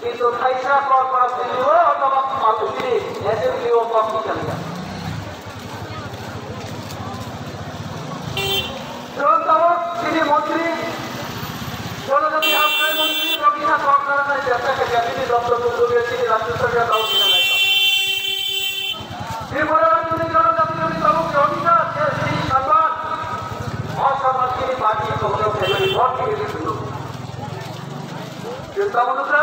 কিন্তু খাইসা কল করা দিলিও অথবা মানুষটি এজেন্সিও কপি চালিয়ে তিনি মন্ত্রী, জনজাতি আশ্রয় মন্ত্রী রবীন্দ্র সরকার দেশটাকে ক্যাবিনেট দপ্তর উদ্যোগে তিনি রাজ্য সরকার দাও কিনা ত্রিপুরা তিনি জনজাতি অভিভাবক অধিকার তিনি সম্মান অসম্মান তিনি পার্টি কখনো ফেলেনি ভোট থেকে চিন্তা বন্ধুরা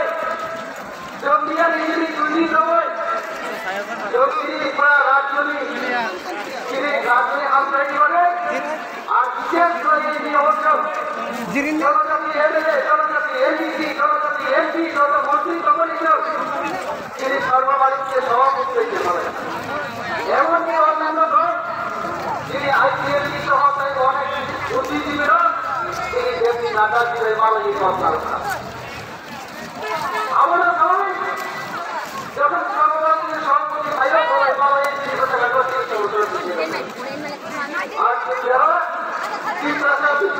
জমিয়া নিজেরই দুর্নীতি হয় জমি পুরা রাজ্যনি তিনি রাজ্যে আমদানি করে আর বিশেষ করে এই নিয়ে অবসর জনজাতি এমএলএ জনজাতি এমপিসি জনজাতি এমপি যত মন্ত্রী কমিশন তিনি সর্বভারতীয় সভাপতি হইতে পারেন এমনকি অন্যান্য দল তিনি আইপিএলটি সহ তাই অনেক বুদ্ধিজীবীরা তিনি দেবী নাটা দিলে মাননীয় সরকার আমরা সবাই যখন সর্বভারতীয় সভাপতি ভাইরা বলে মাননীয় তিনি কথা করতে আর যারা